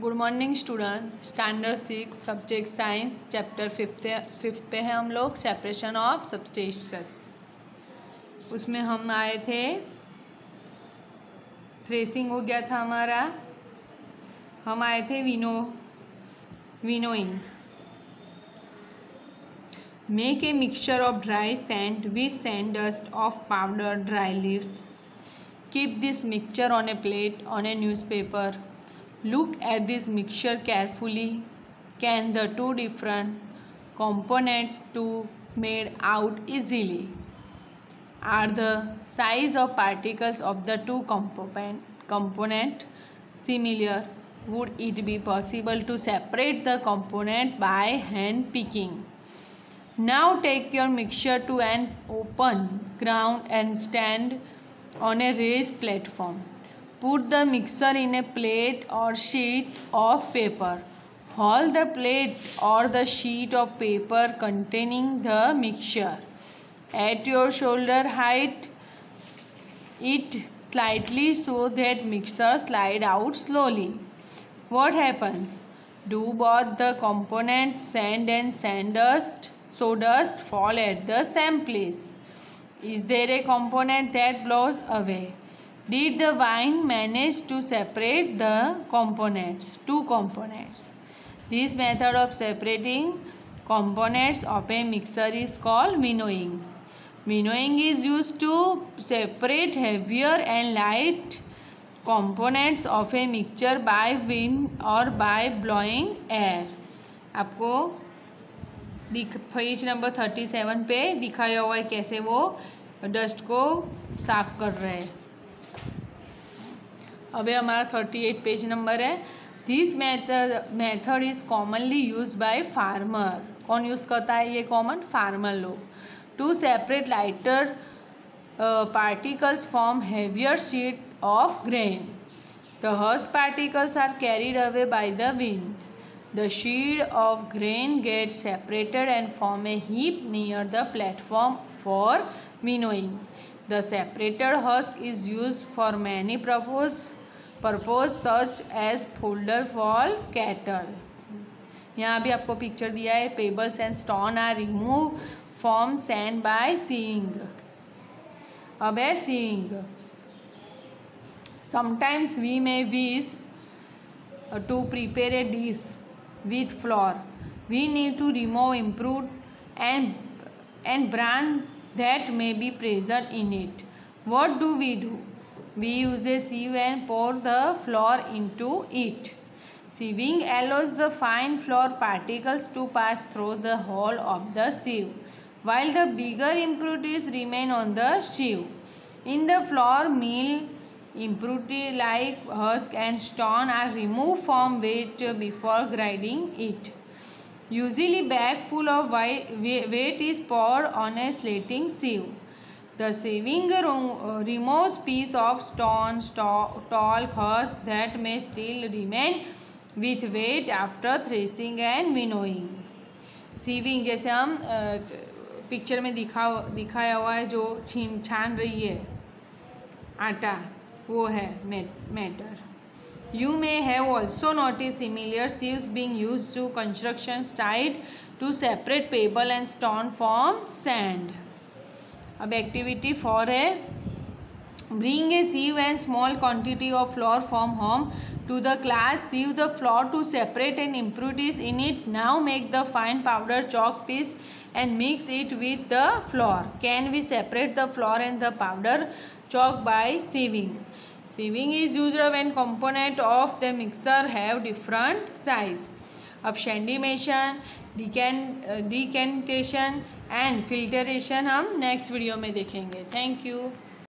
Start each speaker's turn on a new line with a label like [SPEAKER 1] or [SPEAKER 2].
[SPEAKER 1] Good morning student standard six subject science chapter fifth fifth पे है हम लोग सेपरेशन ऑफ़ सबस्टेशस उसमें हम आए थे। थ्रेसिंग हो गया था हमारा। हम आए थे विनो winnowing make a mixture of dry sand with sand dust of powder dry leaves keep this mixture on a plate on a newspaper Look at this mixture carefully. Can the two different components to made out easily? Are the size of particles of the two component, component similar? Would it be possible to separate the component by hand picking? Now take your mixture to an open ground and stand on a raised platform. Put the mixture in a plate or sheet of paper. Hold the plate or the sheet of paper containing the mixture. At your shoulder height, it slightly so that mixture slide out slowly. What happens? Do both the component sand and sand sandust, sawdust fall at the same place? Is there a component that blows away? Did the wine manage to separate the components, two components? This method of separating components of a mixer is called winnowing. Winnowing is used to separate heavier and light components of a mixture by wind or by blowing air. आपको दिख page number thirty seven पे दिखाया हुआ है कैसे वो dust को साफ़ कर रहे हैं अभी हमारा थर्टी एट पेज नंबर है। This method method is commonly use bye farmer कौन यूज़ करता है ये कॉमन फार्मर लोग। To separate lighter particles form heavier sheet of grain the hers particles are carried away by the wind the शीड of grain get separated and form a heap near the platform for winnowing the separated husk is use for many propose purpose search as folder for cattle यहाँ भी आपको picture दिया है pebbles and stone are remove from sand by sieving अब है sieving sometimes we may wish to prepare a dish with flour we need to remove improve and and bran that may be present in it what do we do We use a sieve and pour the flour into it. Sieving allows the fine flour particles to pass through the hole of the sieve, while the bigger impurities remain on the sieve. In the flour mill, impurity like husk and stone are removed from wheat before grinding it. Usually bag full of wheat is poured on a slating sieve. The sieving removes piece of stone, tall husk that may still remain with weight after threshing and winnowing. Sieving जैसे हम picture में दिखा दिखाया हुआ है जो छीन छान रही है आटा वो है matter You may have also noticed similar sieves being used to construction site to separate pebble and stone from sand. अब एक्टिविटी फॉर है bring a sieve and small quantity of flour from home to the class sieve the flour to separate any impurities in it now make the fine powder chalk piece and mix it with the flour can we separate the flour and the powder chalk by sieving sieving is used when component of the mixer have different size अब शेंडीमेशन Deccan decantation and filtration हम next video में देखेंगे। Thank you.